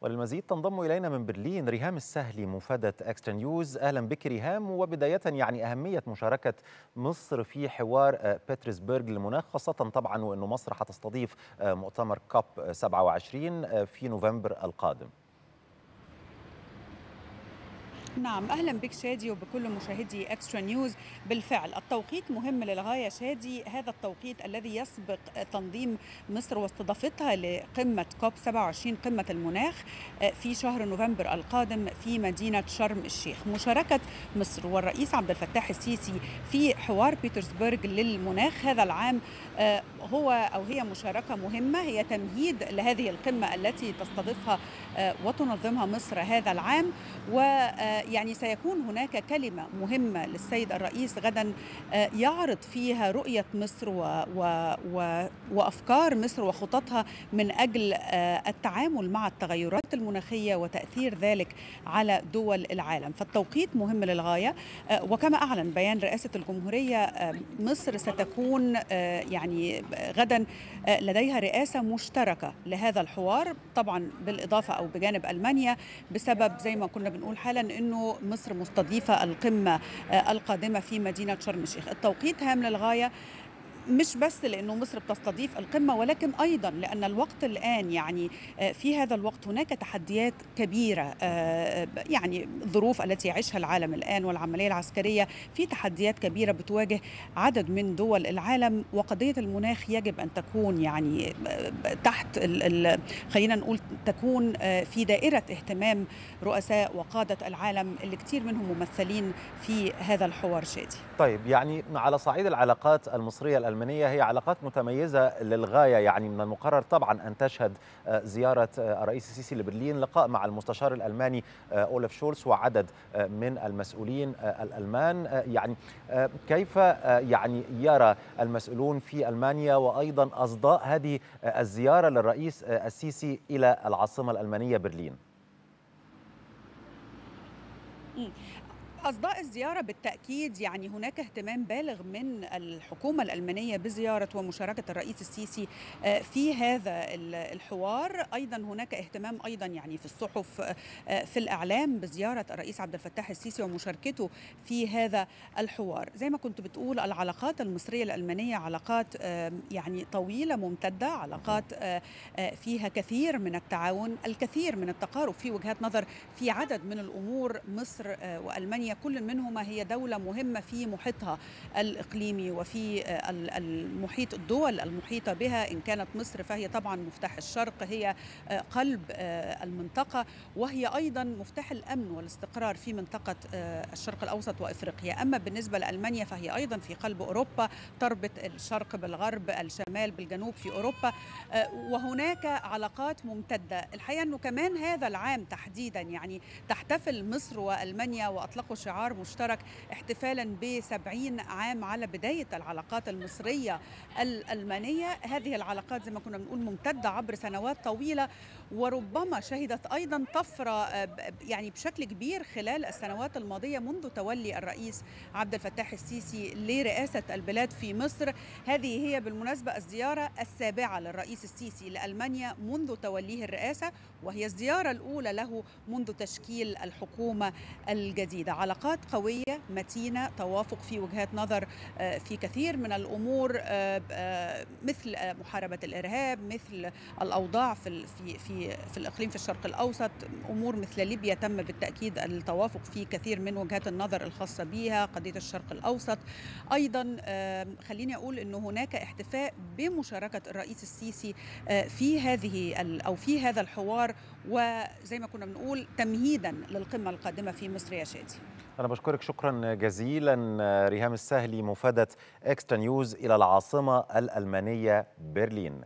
وللمزيد تنضم إلينا من برلين ريهام السهلي مفادة إكسترا نيوز. أهلا بك ريهام. وبداية يعني أهمية مشاركة مصر في حوار بطرسبرغ للمناخ خاصة طبعا وأنه مصر حتستضيف مؤتمر كوب 27 في نوفمبر القادم. نعم أهلا بك شادي وبكل مشاهدي اكسترا نيوز بالفعل التوقيت مهم للغاية شادي. هذا التوقيت الذي يسبق تنظيم مصر واستضافتها لقمة كوب 27 قمة المناخ في شهر نوفمبر القادم في مدينة شرم الشيخ. مشاركة مصر والرئيس عبد الفتاح السيسي في حوار بيترسبرغ للمناخ هذا العام هو أو هي مشاركة مهمة. هي تمهيد لهذه القمة التي تستضيفها وتنظمها مصر هذا العام. و يعني سيكون هناك كلمة مهمة للسيد الرئيس غدا يعرض فيها رؤية مصر و و و وأفكار مصر وخططها من أجل التعامل مع التغيرات المناخية وتأثير ذلك على دول العالم. فالتوقيت مهم للغاية وكما أعلن بيان رئاسة الجمهورية مصر ستكون يعني غدا لديها رئاسة مشتركة لهذا الحوار طبعا بالإضافة أو بجانب ألمانيا بسبب زي ما كنا بنقول حالا انه مصر مستضيفة القمة القادمة في مدينة شرم الشيخ، التوقيت هام للغاية مش بس لأنه مصر بتستضيف القمة ولكن أيضا لأن الوقت الآن يعني في هذا الوقت هناك تحديات كبيرة يعني الظروف التي يعيشها العالم الآن والعملية العسكرية في تحديات كبيرة بتواجه عدد من دول العالم وقضية المناخ يجب أن تكون يعني تحت خلينا نقول تكون في دائرة اهتمام رؤساء وقادة العالم اللي كثير منهم ممثلين في هذا الحوار شادي. طيب يعني على صعيد العلاقات المصرية الألمانية هي علاقات متميزة للغاية يعني من المقرر طبعا أن تشهد زيارة الرئيس السيسي لبرلين لقاء مع المستشار الألماني أولف شولز وعدد من المسؤولين الألمان. يعني كيف يعني يرى المسؤولون في ألمانيا وأيضا أصداء هذه الزيارة للرئيس السيسي إلى العاصمة الألمانية برلين؟ أصداء الزيارة بالتأكيد يعني هناك اهتمام بالغ من الحكومة الألمانية بزيارة ومشاركة الرئيس السيسي في هذا الحوار. أيضا هناك اهتمام أيضا يعني في الصحف في الإعلام بزيارة الرئيس عبد الفتاح السيسي ومشاركته في هذا الحوار. زي ما كنت بتقول العلاقات المصرية الألمانية علاقات يعني طويلة ممتدة علاقات فيها كثير من التعاون الكثير من التقارب في وجهات نظر في عدد من الأمور مصر وألمانيا. كل منهما هي دولة مهمة في محيطها الإقليمي وفي المحيط الدول المحيطة بها. إن كانت مصر فهي طبعا مفتاح الشرق هي قلب المنطقة. وهي أيضا مفتاح الأمن والاستقرار في منطقة الشرق الأوسط وإفريقيا. أما بالنسبة لألمانيا فهي أيضا في قلب أوروبا تربط الشرق بالغرب الشمال بالجنوب في أوروبا. وهناك علاقات ممتدة. الحقيقة أنه كمان هذا العام تحديدا يعني تحتفل مصر وألمانيا وأطلقوا شعار مشترك احتفالا ب 70 عام على بداية العلاقات المصرية الألمانية. هذه العلاقات زي ما كنا بنقول ممتدة عبر سنوات طويلة وربما شهدت أيضا طفرة يعني بشكل كبير خلال السنوات الماضية منذ تولي الرئيس عبد الفتاح السيسي لرئاسة البلاد في مصر. هذه هي بالمناسبة الزيارة السابعة للرئيس السيسي لألمانيا منذ توليه الرئاسة وهي الزيارة الأولى له منذ تشكيل الحكومة الجديدة. علاقات قوية متينة توافق في وجهات نظر في كثير من الأمور مثل محاربة الإرهاب مثل الأوضاع في في في الإقليم في الشرق الأوسط أمور مثل ليبيا تم بالتأكيد التوافق في كثير من وجهات النظر الخاصة بها قضية الشرق الأوسط. أيضا خليني أقول أنه هناك احتفاء بمشاركة الرئيس السيسي في هذه أو في هذا الحوار وزي ما كنا بنقول تمهيدا للقمة القادمة في مصر يا شادي. أنا بشكرك شكرا جزيلا ريهام السهلي مفادة إكسترا نيوز إلى العاصمة الألمانية برلين.